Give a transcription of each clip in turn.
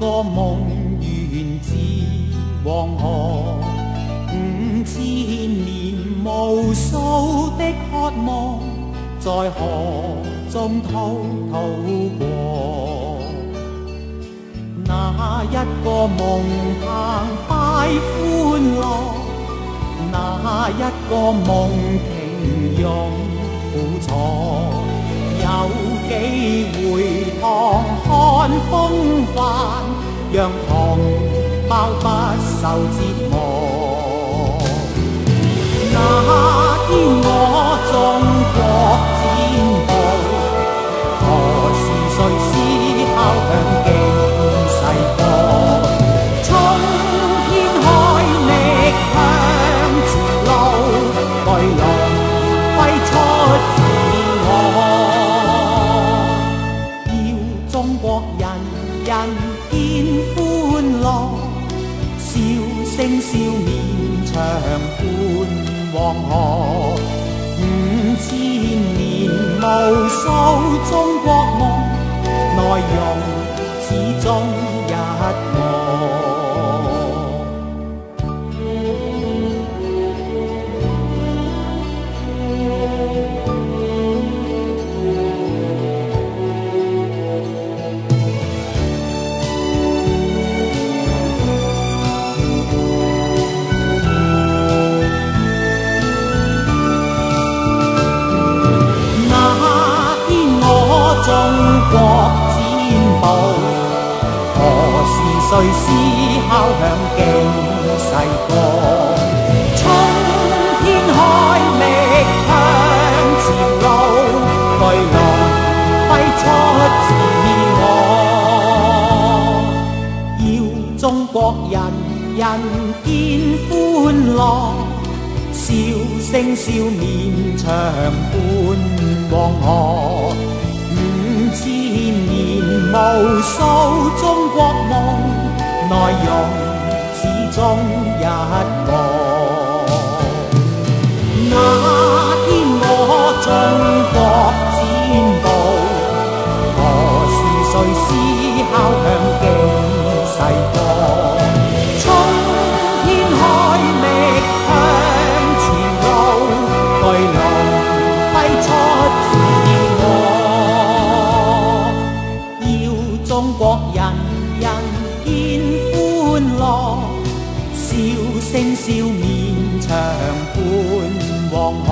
个梦源自黄河，五千年无数的渴望，在河中滔滔过。那一个梦澎湃欢乐，那一个梦平庸苦楚，有几回堂看风让同胞不受折磨。那天我中声笑面长伴黄河。五千年无数何時誰思敲響驚世歌？衝天開力向前路，巨浪揮出自我。要中國人人見歡樂。笑聲笑面長伴黃河，无数中国梦，内容始终一样。聲笑面長伴黃河。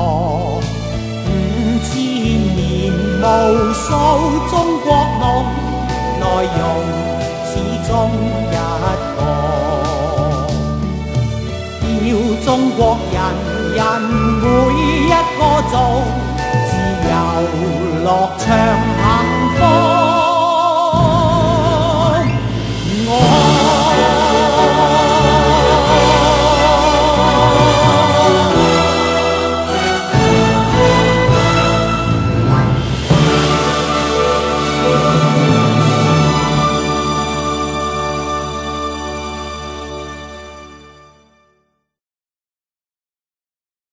五千年無數中國夢，內容始終一個。要中國人人每一個做自由樂唱。